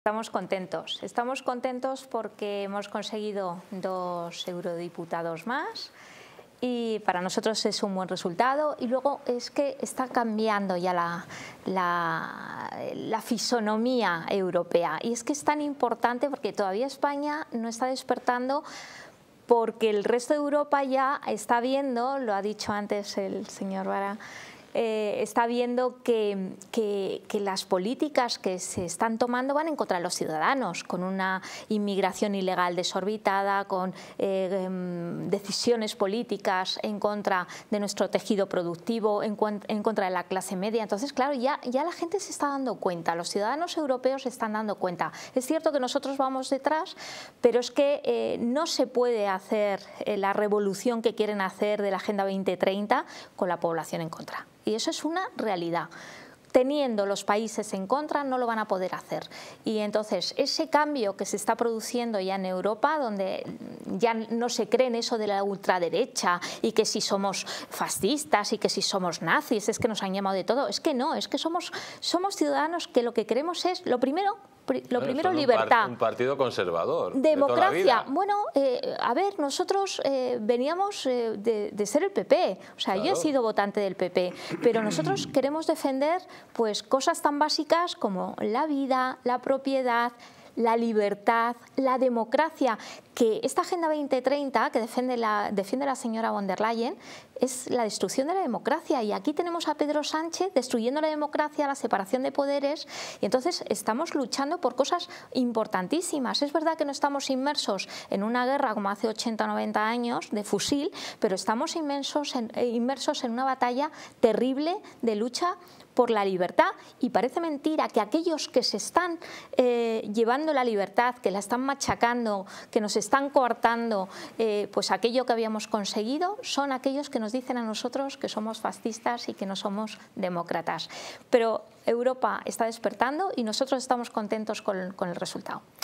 Estamos contentos. Estamos contentos porque hemos conseguido dos eurodiputados más y para nosotros es un buen resultado y luego es que está cambiando ya la, fisonomía europea y es que es tan importante porque todavía España no está despertando porque el resto de Europa ya está viendo, lo ha dicho antes el señor Vara, eh, está viendo que, las políticas que se están tomando van en contra de los ciudadanos, con una inmigración ilegal desorbitada, con eh, em, decisiones políticas en contra de nuestro tejido productivo, en, en, contra de la clase media. Entonces, claro, ya, ya la gente se está dando cuenta, los ciudadanos europeos se están dando cuenta. Es cierto que nosotros vamos detrás, pero es que eh, no se puede hacer la revolución que quieren hacer de la Agenda 2030 con la población en contra. Y eso es una realidad teniendo los países en contra no lo van a poder hacer. Y entonces ese cambio que se está produciendo ya en Europa, donde ya no se cree en eso de la ultraderecha y que si somos fascistas y que si somos nazis, es que nos han llamado de todo, es que no, es que somos, somos ciudadanos que lo que queremos es, lo primero, lo primero, libertad. Un, partido conservador. Democracia. bueno, eh, a ver, nosotros eh, veníamos eh, de, ser el PP. O sea, yo he sido votante del PP. Pero nosotros queremos defender pues, cosas tan básicas como la vida, la propiedad, la libertad, la democracia, que esta Agenda 2030 que defiende la, defiende la señora von der Leyen es la destrucción de la democracia y aquí tenemos a Pedro Sánchez destruyendo la democracia, la separación de poderes y entonces estamos luchando por cosas importantísimas. Es verdad que no estamos inmersos en una guerra como hace 80 o 90 años de fusil, pero estamos inmensos en, eh, inmersos en una batalla terrible de lucha por la libertad y parece mentira que aquellos que se están eh, llevando la libertad, que la están machacando, que nos están coartando eh, pues aquello que habíamos conseguido, son aquellos que nos dicen a nosotros que somos fascistas y que no somos demócratas. Pero Europa está despertando y nosotros estamos contentos con el resultado.